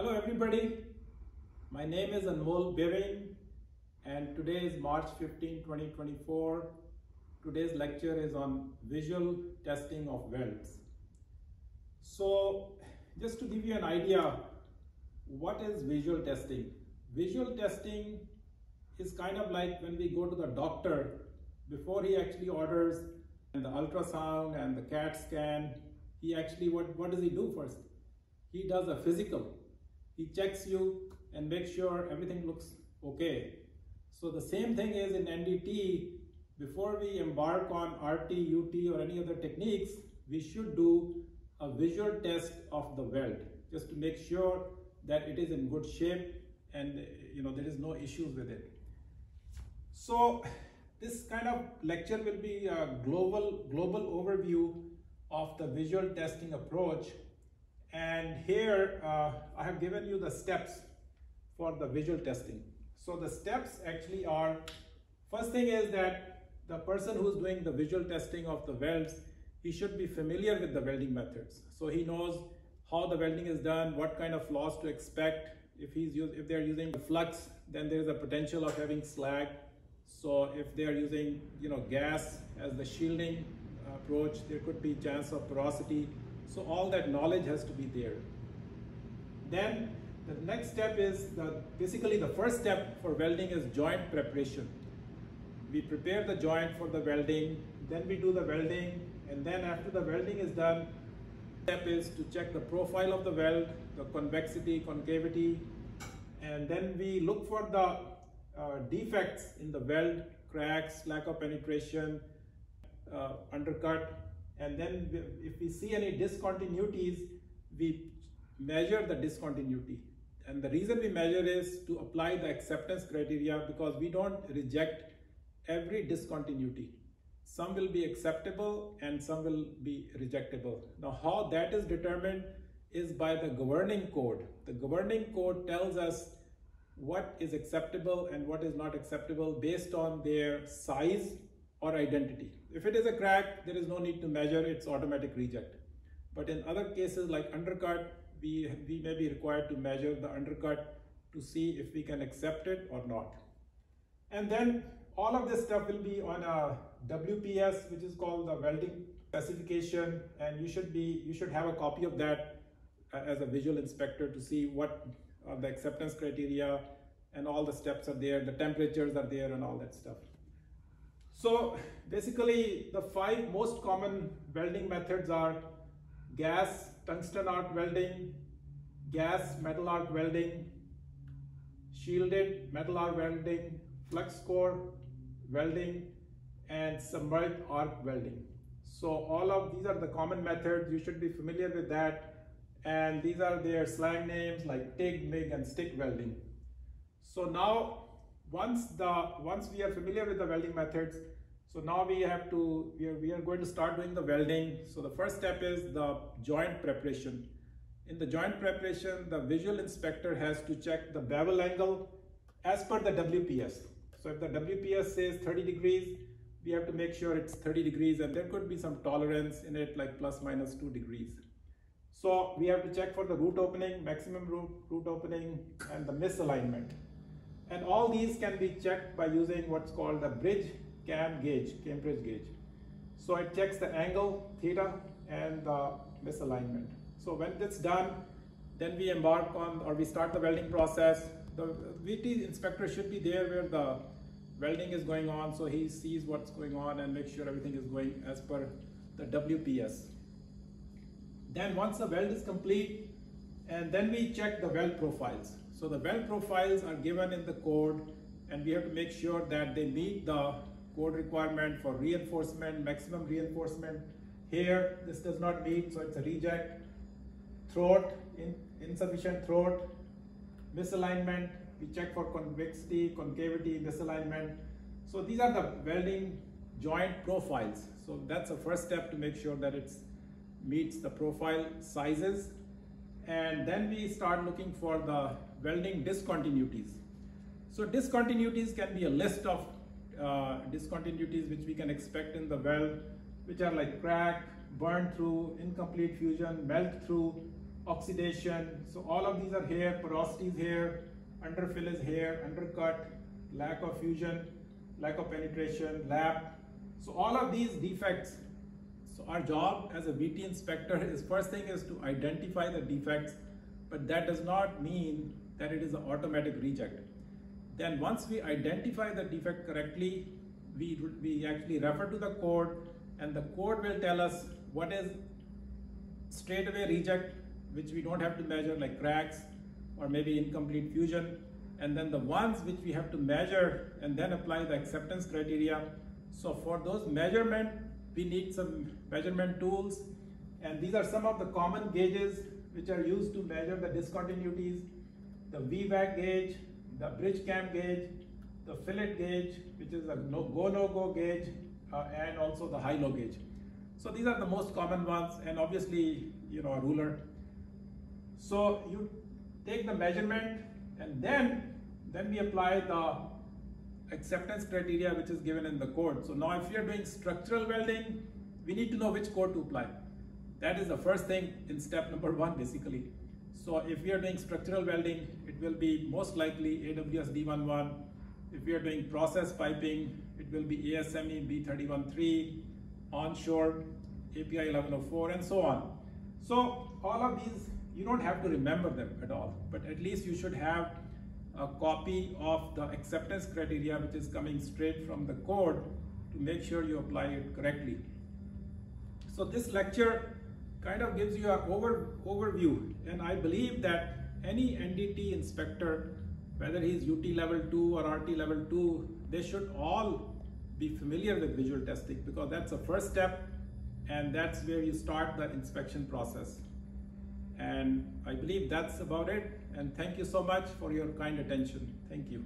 Hello everybody, my name is Anmol Birring and today is March 15, 2024. Today's lecture is on visual testing of welds. So just to give you an idea, what is visual testing? Visual testing is kind of like when we go to the doctor before he actually orders the ultrasound and the CAT scan, he actually, what, what does he do first? He does a physical. He checks you and makes sure everything looks okay. So the same thing is in NDT, before we embark on RT, UT or any other techniques, we should do a visual test of the weld just to make sure that it is in good shape and you know there is no issues with it. So this kind of lecture will be a global, global overview of the visual testing approach. And here uh, I have given you the steps for the visual testing. So the steps actually are, first thing is that the person who's doing the visual testing of the welds, he should be familiar with the welding methods. So he knows how the welding is done, what kind of flaws to expect. If he's use, if they're using flux, then there's a potential of having slag. So if they're using you know gas as the shielding approach, there could be chance of porosity. So all that knowledge has to be there. Then the next step is the basically the first step for welding is joint preparation. We prepare the joint for the welding, then we do the welding, and then after the welding is done, step is to check the profile of the weld, the convexity, concavity, and then we look for the uh, defects in the weld, cracks, lack of penetration, uh, undercut, and then if we see any discontinuities, we measure the discontinuity. And the reason we measure is to apply the acceptance criteria because we don't reject every discontinuity. Some will be acceptable and some will be rejectable. Now how that is determined is by the governing code. The governing code tells us what is acceptable and what is not acceptable based on their size or identity. If it is a crack, there is no need to measure its automatic reject. But in other cases like undercut, we, we may be required to measure the undercut to see if we can accept it or not. And then all of this stuff will be on a WPS, which is called the welding specification. And you should be, you should have a copy of that uh, as a visual inspector to see what are the acceptance criteria and all the steps are there, the temperatures are there and all that stuff. So basically the five most common welding methods are gas tungsten arc welding, gas metal arc welding, shielded metal arc welding, flux core welding, and submerged arc welding. So all of these are the common methods. You should be familiar with that. And these are their slang names like TIG, MIG, and stick welding. So now, once the once we are familiar with the welding methods, so now we have to, we are, we are going to start doing the welding. So the first step is the joint preparation. In the joint preparation, the visual inspector has to check the bevel angle as per the WPS. So if the WPS says 30 degrees, we have to make sure it's 30 degrees and there could be some tolerance in it like plus minus 2 degrees. So we have to check for the root opening, maximum root, root opening and the misalignment. And all these can be checked by using what's called the bridge cam gauge, Cambridge gauge. So it checks the angle, theta, and the misalignment. So when that's done, then we embark on or we start the welding process. The VT inspector should be there where the welding is going on so he sees what's going on and makes sure everything is going as per the WPS. Then once the weld is complete, and then we check the weld profiles. So the weld profiles are given in the code and we have to make sure that they meet the code requirement for reinforcement, maximum reinforcement. Here, this does not meet, so it's a reject. Throat, in, insufficient throat, misalignment, we check for convexity, concavity, misalignment. So these are the welding joint profiles. So that's the first step to make sure that it meets the profile sizes. And then we start looking for the welding discontinuities. So discontinuities can be a list of uh, discontinuities which we can expect in the weld, which are like crack, burn through, incomplete fusion, melt through, oxidation. So all of these are here, porosity is here, underfill is here, undercut, lack of fusion, lack of penetration, lap. So all of these defects, so our job as a VT inspector is first thing is to identify the defects, but that does not mean that it is an automatic reject. Then once we identify the defect correctly, we, would we actually refer to the code and the code will tell us what is straightaway reject, which we don't have to measure like cracks or maybe incomplete fusion. And then the ones which we have to measure and then apply the acceptance criteria. So for those measurement, we need some measurement tools. And these are some of the common gauges which are used to measure the discontinuities. The V-WAC gauge, the bridge cam gauge, the fillet gauge, which is a no, go no go gauge, uh, and also the high low gauge. So these are the most common ones, and obviously, you know, a ruler. So you take the measurement, and then then we apply the acceptance criteria which is given in the code. So now if you're doing structural welding, we need to know which code to apply. That is the first thing in step number one, basically. So if we are doing structural welding, it will be most likely AWS D11. If we are doing process piping, it will be ASME B313, onshore API 1104, and so on. So all of these, you don't have to remember them at all, but at least you should have a copy of the acceptance criteria which is coming straight from the code to make sure you apply it correctly. So this lecture kind of gives you an over, overview. And I believe that any NDT inspector, whether he's UT level 2 or RT level 2, they should all be familiar with visual testing because that's the first step and that's where you start the inspection process. And I believe that's about it. And thank you so much for your kind attention. Thank you.